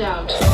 out.